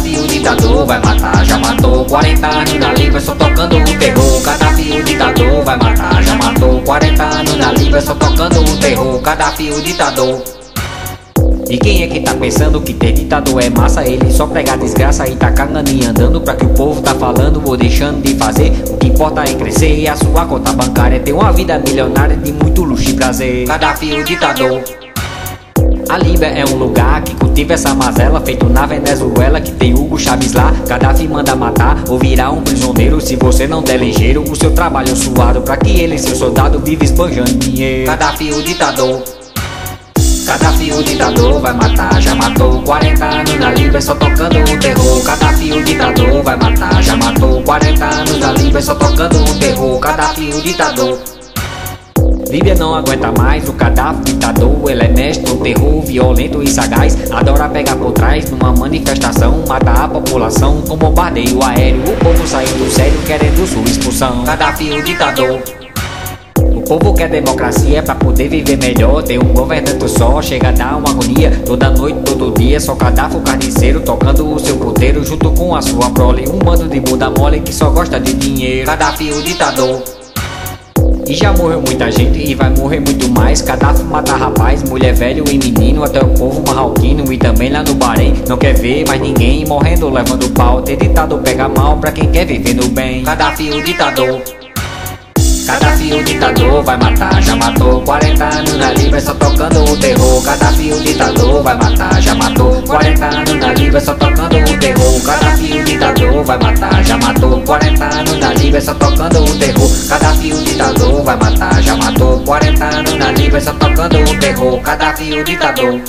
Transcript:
Gaddafi o ditador vai matar, já matou 40 anos na Líbia só tocando o terror. Gaddafi o ditador vai matar, já matou 40 anos na Líbia só tocando o terror. Gaddafi o ditador. E quem é que tá pensando que ter ditador é massa? Ele só prega desgraça e tá cagando e andando pra que o povo tá falando ou deixando de fazer. O que importa é crescer e a sua conta bancária ter uma vida milionária de muito luxo e prazer. Gaddafi o ditador. A Líbia é um lugar que cultiva essa mazela Feito na Venezuela que tem Hugo Chaves lá. Gaddafi manda matar ou virar um prisioneiro. Se você não der ligeiro o seu trabalho suado. Pra que ele, seu soldado, vive esbanjando dinheiro? Gaddafi o ditador. Gaddafi o ditador vai matar, já matou. 40 anos na Líbia só tocando o terror. Gaddafi o ditador vai matar, já matou. 40 anos na Líbia só tocando o terror. Gaddafi o ditador. Líbia não aguenta mais o Gaddafi ditador Ele é mestre do terror, violento e sagaz. Adora pegar por trás numa manifestação Mata a população com bombardeio aéreo. O povo saindo sério querendo sua expulsão. Gaddafi o ditador. O povo quer democracia pra poder viver melhor. Tem um governante só, chega a dar uma agonia. Toda noite, todo dia, só o carniceiro Tocando o seu puteiro junto com a sua prole. Um bando de bunda mole que só gosta de dinheiro. Gaddafi o ditador e já morreu muita gente e vai morrer muito mais. Gaddafi mata rapaz, mulher, velho e menino Até o povo marroquino e também lá no Bahrein. Não quer ver mais ninguém morrendo levando pau. Ter ditador pega mal pra quem quer viver no bem. Gaddafi o ditador Gaddafi o ditador vai matar, já matou 40 anos na Líbia só tocando o terror. Gaddafi o ditador vai matar, já matou 40 anos na Líbia só tocando Gaddafi o ditador